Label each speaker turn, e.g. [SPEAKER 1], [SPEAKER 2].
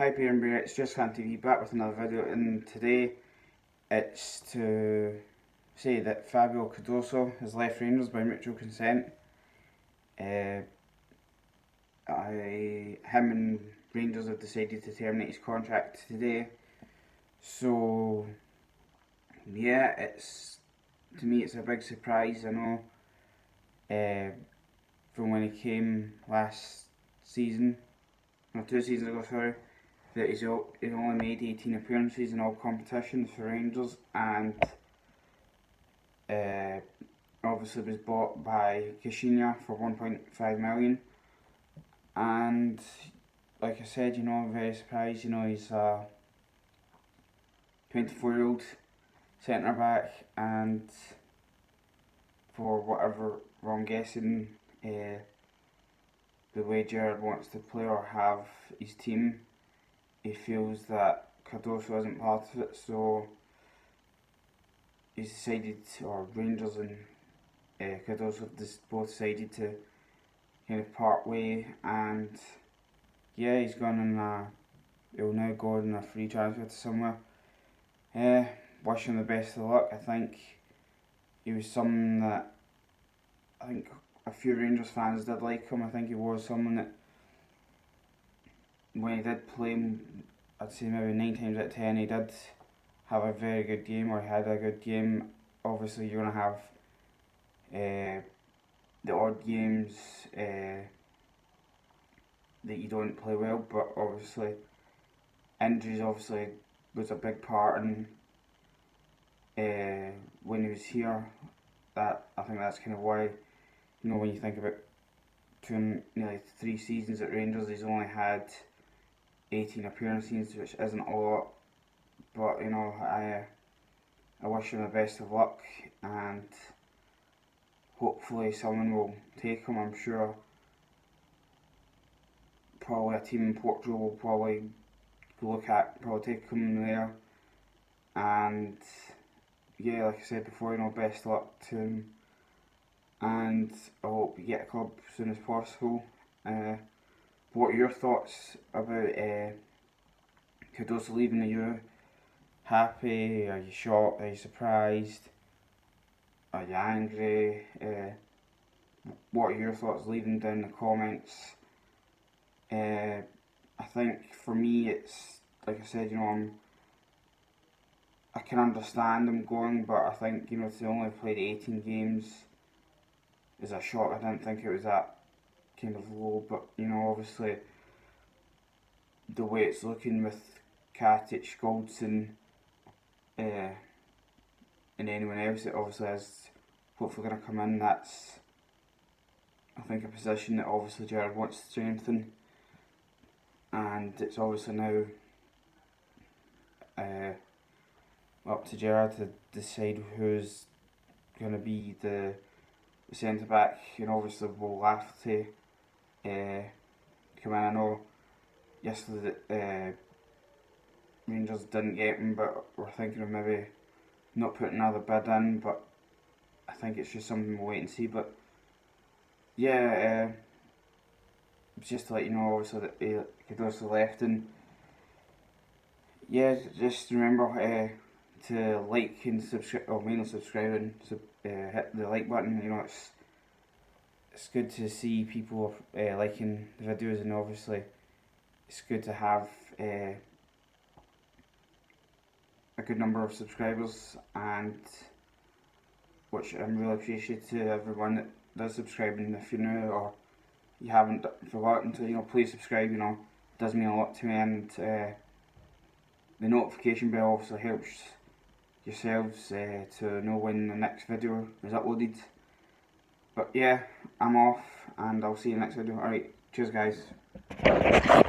[SPEAKER 1] it's Gers Fan TV back with another video and today it's to say that Fabio Cardoso has left Rangers by mutual consent. Uh, I, him and Rangers have decided to terminate his contract today. So yeah, it's to me it's a big surprise. I know uh, from when he came last season, no two seasons ago, sorry that he's, he's only made 18 appearances in all competitions for Rangers and uh, obviously was bought by Caixinha for 1.5 million. And like I said you know I'm very surprised you know he's a 24 year old centre back and for whatever I'm guessing uh, the way Gerrard wants to play or have his team he feels that Cardoso isn't part of it, so he's decided, or Rangers and uh, Cardoso both decided to kind of part way, and yeah, he's gone on a, he'll now go on a free transfer to somewhere. Uh, wish him the best of luck. I think he was someone that I think a few Rangers fans did like him. I think he was someone that when he did play, I'd say maybe nine times out of ten, he did have a very good game or had a good game. Obviously, you're gonna have uh, the odd games uh, that you don't play well, but obviously injuries obviously was a big part in uh, when he was here. That I think that's kind of why you know when you think about two nearly three seasons at Rangers, he's only had 18 appearances, which isn't a lot. But you know, I I wish him the best of luck, and hopefully someone will take him. I'm sure. Probably a team in Portugal will probably look at probably take him there, and yeah, like I said before, you know, best luck to him, and I hope you get a club as soon as possible. Uh, what are your thoughts about uh, Cardoso leaving the Euro? Happy? Are you shocked? Are you surprised? Are you angry? Uh, what are your thoughts? Them down the comments. Uh, I think for me, it's like I said, you know, I'm. I can understand him going, but I think you know to only played 18 games is a shock. I didn't think it was that kind of low, but you know, obviously the way it's looking with Katic, Goldson, uh, and anyone else that obviously is hopefully going to come in, that's I think a position that obviously Gerrard wants to strengthen, and it's obviously now uh, up to Gerrard to decide who's going to be the, the centre back, and obviously we'll have to uh. I know yesterday uh, Rangers didn't get him, but we're thinking of maybe not putting another bid in. But I think it's just something we'll wait and see. But yeah, uh, just to let you know, obviously that he could also left, and yeah, just remember uh, to like and subscribe, or mainly subscribe and sub, uh, hit the like button. You know, it's it's good to see people uh, liking the videos and obviously it's good to have uh, a good number of subscribers and which I'm really appreciative to everyone that does subscribe and if you're new or you haven't forgotten to you know please subscribe you know it does mean a lot to me and uh, the notification bell also helps yourselves uh, to know when the next video is uploaded. But yeah, I'm off and I'll see you next video. Alright, cheers guys.